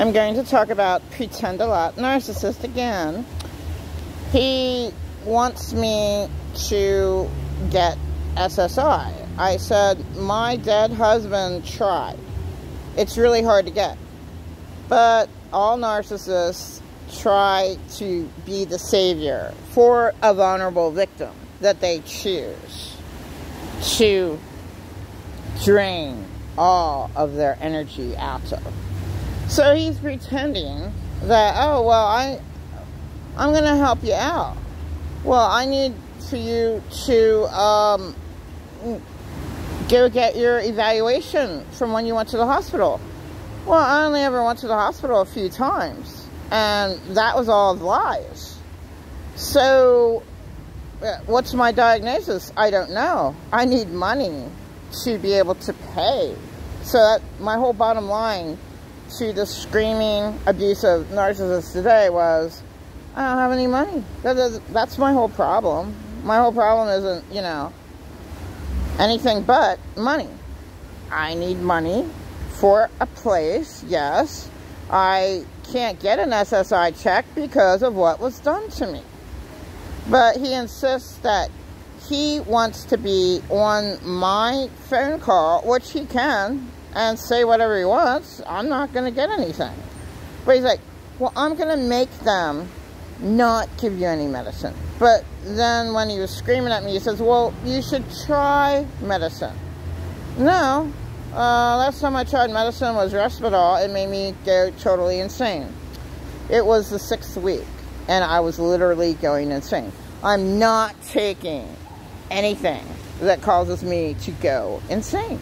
I'm going to talk about pretend a lot narcissist again. He wants me to get SSI. I said, my dead husband tried. It's really hard to get. But all narcissists try to be the savior for a vulnerable victim that they choose to drain all of their energy out of. So he's pretending that, oh, well, I, I'm going to help you out. Well, I need for you to um, go get your evaluation from when you went to the hospital. Well, I only ever went to the hospital a few times, and that was all lies. So, what's my diagnosis? I don't know. I need money to be able to pay. So, that, my whole bottom line to the screaming, abusive narcissist today was, I don't have any money. That is, that's my whole problem. My whole problem isn't, you know, anything but money. I need money for a place, yes. I can't get an SSI check because of what was done to me. But he insists that he wants to be on my phone call, which he can, and say whatever he wants, I'm not going to get anything. But he's like, well, I'm going to make them not give you any medicine. But then when he was screaming at me, he says, well, you should try medicine. No. Uh, last time I tried medicine was Risperdal. It made me go totally insane. It was the sixth week, and I was literally going insane. I'm not taking anything that causes me to go insane.